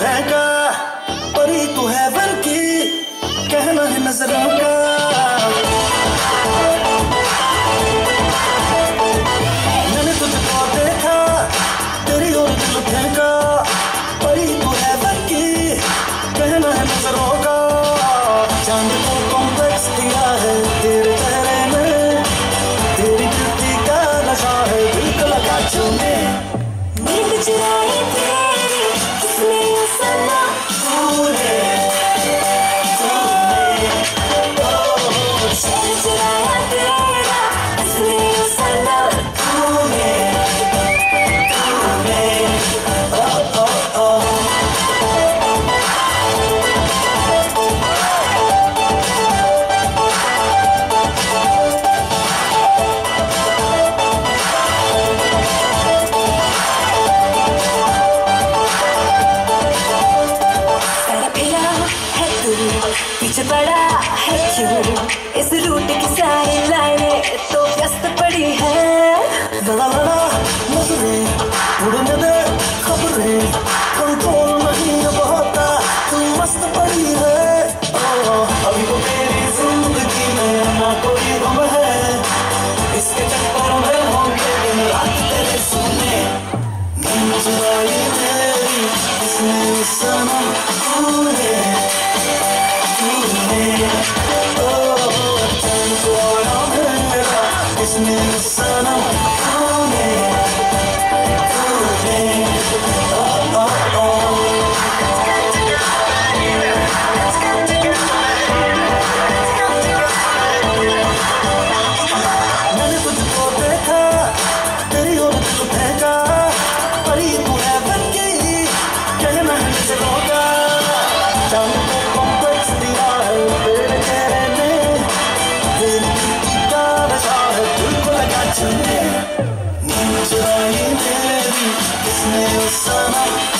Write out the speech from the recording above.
फेंका परी तू है वन की, कहना है नज़रों का। मैंने तुझको देखा, तेरी ओर दिल फेंका परी तू है कहना है नज़रों का। दिया है तेरे दिल पड़ा है क्यों? इस रूट की सारी लाइनें तो व्यस्त पड़ी है। in the sun. नींद चुराई